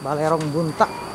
Balerong Buntak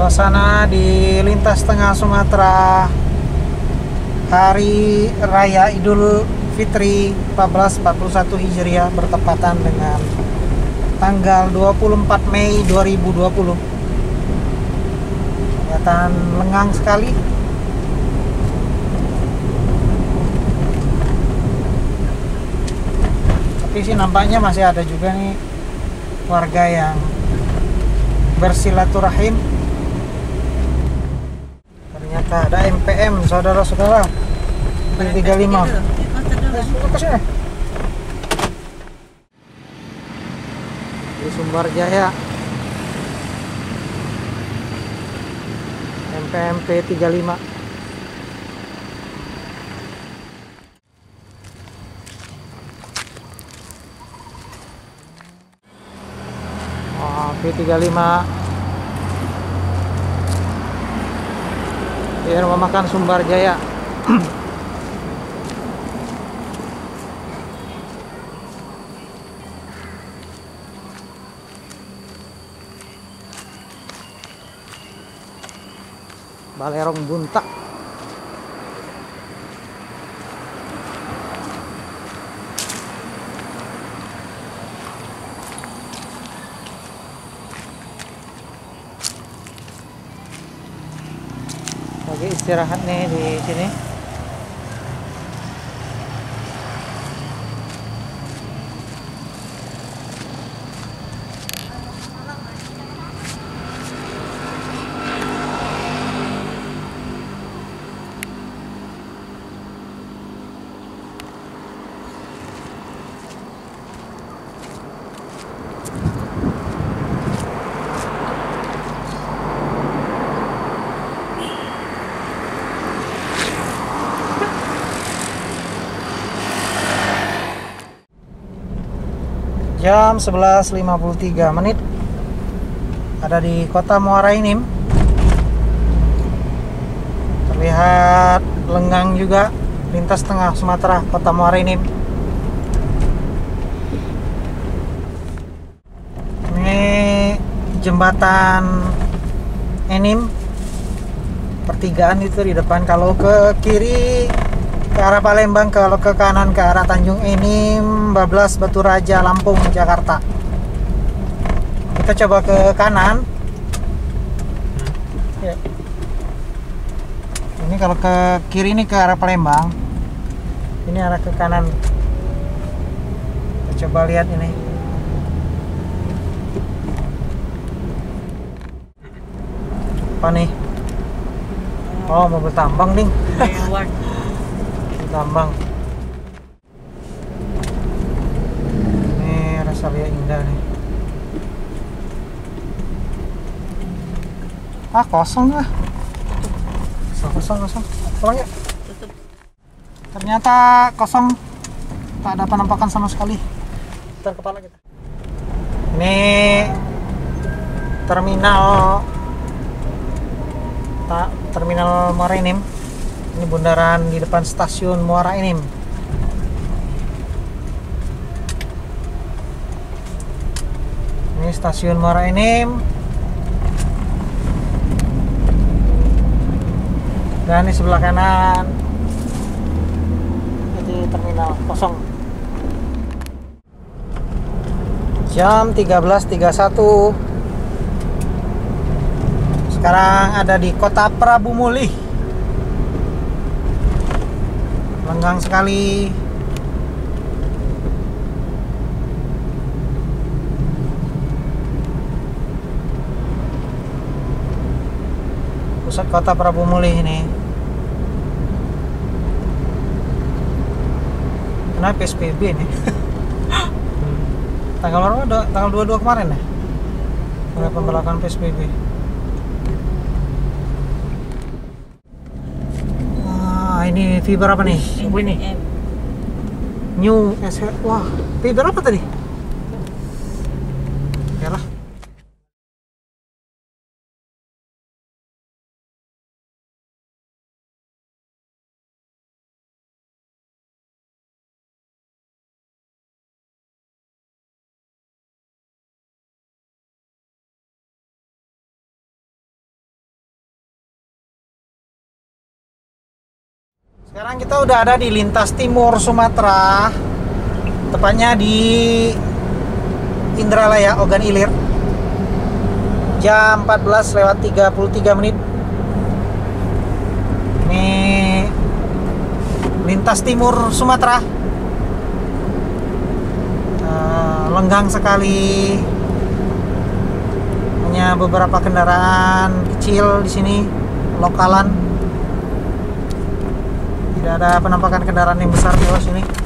suasana di lintas tengah Sumatera hari raya Idul Fitri 1441 Hijriah bertepatan dengan tanggal 24 Mei 2020 kelihatan lengang sekali. Tapi sih nampaknya masih ada juga nih warga yang bersilaturahim ternyata ada MPM saudara-saudara. Di 35 ke sini. Di Sumber Jaya. MPMP 35 Oh, P35 di rumah makan Sumbar Jaya. Balerong Buntak lagi istirahat nih di sini jam 11.53 menit. Ada di kota Muara Enim terlihat lengang juga lintas tengah Sumatera kota Muara Enim ini jembatan Enim. Pertigaan itu di depan kalau ke kiri ke arah Palembang kalau ke kanan ke arah Tanjung. Enim Bablas Batu Raja Lampung Jakarta. Kita coba ke kanan. Ya. ini kalau ke kiri ini ke arah Palembang. Ini arah ke kanan. Kita coba lihat ini. Apa nih? Oh mobil tambang ding tambang. Ini Rasalia Indah nih. Ah kosong lah kosong kosong kosong. Pulang yuk ternyata kosong. Tak ada penampakan sama sekali. Putar kepala kita. Ini terminal. Tak terminal Marinim ini bundaran di depan stasiun Muara Enim. Ini stasiun Muara Enim. Dan di sebelah kanan itu terminal kosong. Jam 13.31 sekarang ada di kota Prabu Mulih lenggang sekali. Pusat kota Prabu Muli ini. Kenapa PSBB ini? Tanggal berapa tanggal 22 kemarin ya? Mulai pemberlakuan PSBB wah ini fee berapa nih? Ini. New SH wah fee berapa tadi? Ya Sekarang kita udah ada di lintas timur Sumatera, tepatnya di Indralaya, Ogan Ilir. Jam 14 lewat 33 menit. Ini lintas timur Sumatera. Eh, lenggang sekali. Hanya beberapa kendaraan kecil di sini, lokalan tidak ada penampakan kendaraan yang besar di bawah sini